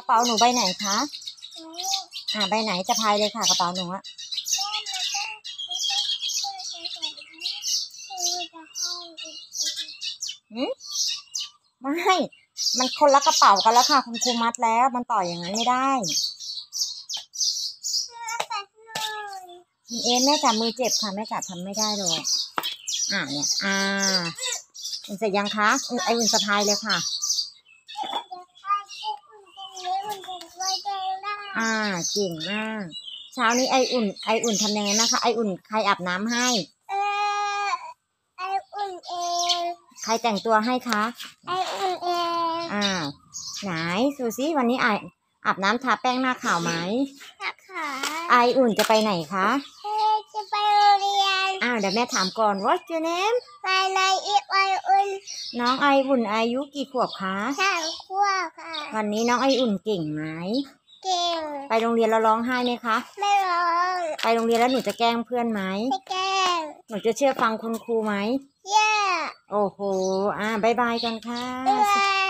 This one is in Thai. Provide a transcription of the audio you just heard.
ระเป๋าหนูใบไหนคะหนูอ่าใบไหนจะพายเลยค่ะ กระเป๋าหนูอะแม่แล้วก็แล้วก็ช่วยกันสอนให้คือจะให้อีกหืมไม่มันคนละกระเป๋ากันแล้วค่ะ คุณครูมัดแล้ว มันต่ออย่างนั้นไม่ได้แม่แป๊บหน่อยเอ็มแม่จับมือเจ็บค่ะแม่จับทำไม่ได้หรอกอ่าเนี่ย อ่าอุ่นเสร็จยังคะอุ่นไออุ่นสะพายเลยค่ะจะ อ่าเก่งมากเช้านี้ไออุ่น ไออุ่นทำยังไงนะคะ ไออุ่นใครอาบน้ำให้ เออไออุ่นเองใครแต่งตัวให้คะ ไออุ่นเองอ่า ไหนดูซิวันนี้ไออาบน้ำทาแป้งหน้าขาวไหมนะคะไออุ่นจะไปไหนคะเฮ้จะไปโรงเรียนอ่าเดี๋ยวแม่ถามก่อน What's your name ไปในอีกไออุ่นน้องไออุ่นอายุกี่ขวบคะสามขั้วค่ะ วันนี้น้องไออุ่นเก่งไหมเก่ง ไปโรงเรียนแล้วร้องไห้ไหมคะ ไม่ร้องไปโรงเรียนแล้วหนูจะแกล้งเพื่อนไหมไม่แกล้งหนูจะเชื่อฟังคุณครูไหมเย่โอ้โห อ่าบายบายกันค่ะ บ๊ายบาย